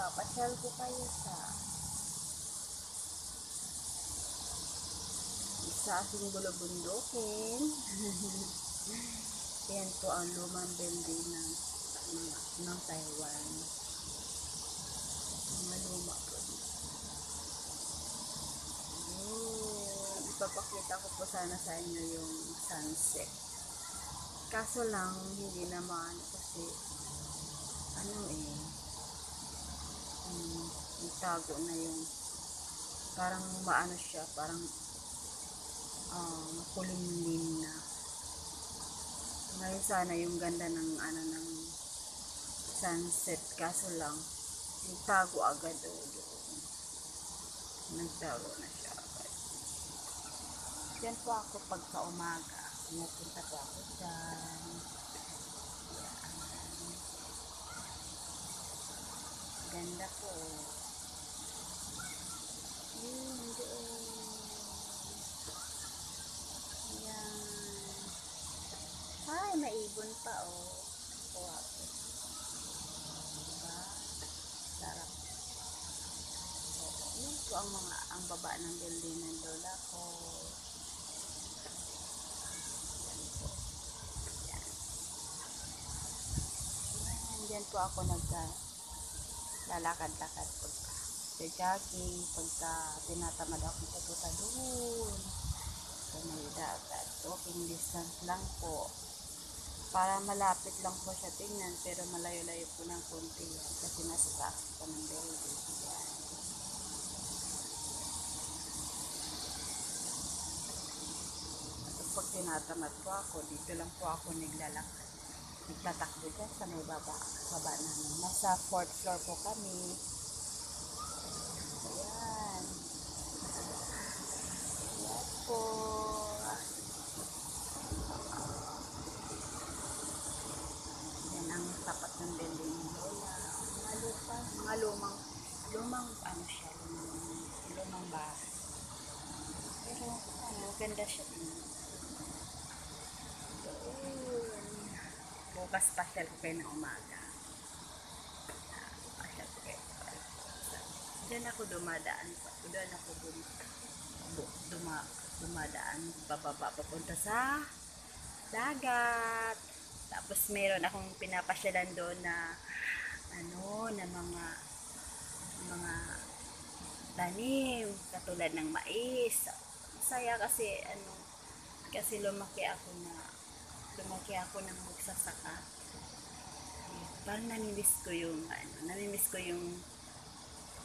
Ipapasyal ko kayo sa sa aking bulubundukin. Yan po ang lumang building ng, ng, ng Taiwan. Mga luma po. Yun. Ipapakita ko po sana sa inyo yung sunset. Kaso lang, hindi naman kasi ano eh, itago na yung parang maano siya, parang uh, makulimlim na. Ngayon sana yung ganda ng ano ng sunset kaso lang nagtago agad o doon. Nagtago na siya agad. Yan po ako pagka umaga. Pumupunta po ako dyan. Ganda po. Yun, doon. Yan. Ay, maibon pa, oh. Ko. Diba? Sarap. Oo, yun po ang mga, ang baba ng building ng lola ko. Dyan po ako nagka lalakad-lakad pagka jogging, pagka tinatamad ako pupunta doon sa may dagat. Walking distance lang po. Para malapit lang po siya tingnan, pero malayo-layo po ng konti. Kasi nasa taas po ng building. Yan. At pag tinatamad po ako, dito lang po ako naglalakad. Nagtatakbo dyan sa may baba, baba namin. Nasa fourth floor po kami. Ayan. Ayan po. Yan ang tapat ng building ni Lola. Mga lupa, mga lumang, lumang, ano siya, lumang, lumang bahay. Pero, ano, ganda siya tingnan. Bukas pasyal ko kayo ng umaga. Pasyal ko kayo. Diyan ako dumadaan. Doon ako dum, bu- duma, dumadaan. Bababa papunta sa dagat. Tapos meron akong pinapasyalan doon na ano, na mga mga tanim, katulad ng mais. Masaya kasi ano, kasi lumaki ako na lumaki ako ng magsasaka. Parang namimiss ko yung ano, namimiss ko yung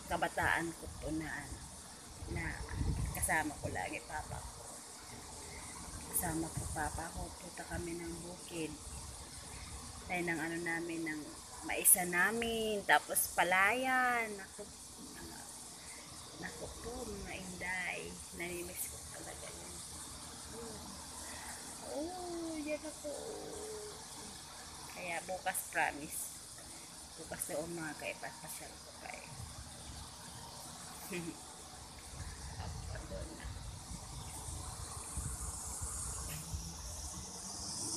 kabataan ko po na ano, na kasama ko lagi papa ko. Kasama ko papa ko, punta kami ng bukid. Tayo ng ano namin, ng maisa namin, tapos palayan. Mga, naku po, mga inday. Namimiss ko talaga yun. Oh, yan ako. Kaya bukas promise. Bukas na umaga, ipapasyal ko kayo. Ako doon na.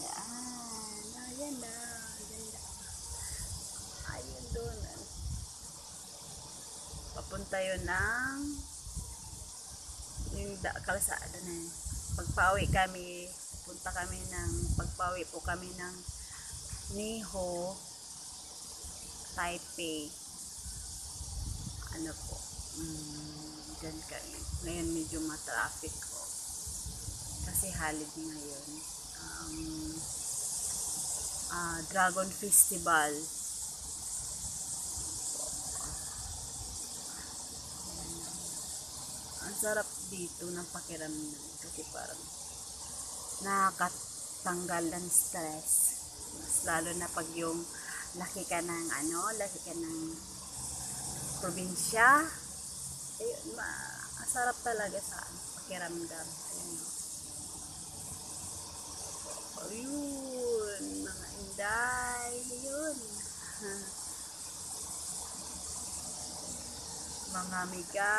Yan. Ayan na. Ganda. Ayun doon. Papunta yun ng yung da, kalsada na yun. Pagpawi kami, punta kami ng, pagpawi po kami ng Niho, Taipei. Ano po, mm, dyan kami. Ngayon medyo matraffic ko. Kasi holiday ngayon. Um, ah, Dragon Festival. Ang sarap dito ng pakiramdam kasi parang nakakatanggal ng stress. Mas lalo na pag yung laki ka ng ano, laki ka ng probinsya. Ayun, ma ang sarap talaga sa pakiramdam. Ayun. Ayun, mga inday. Ayun. mga miga.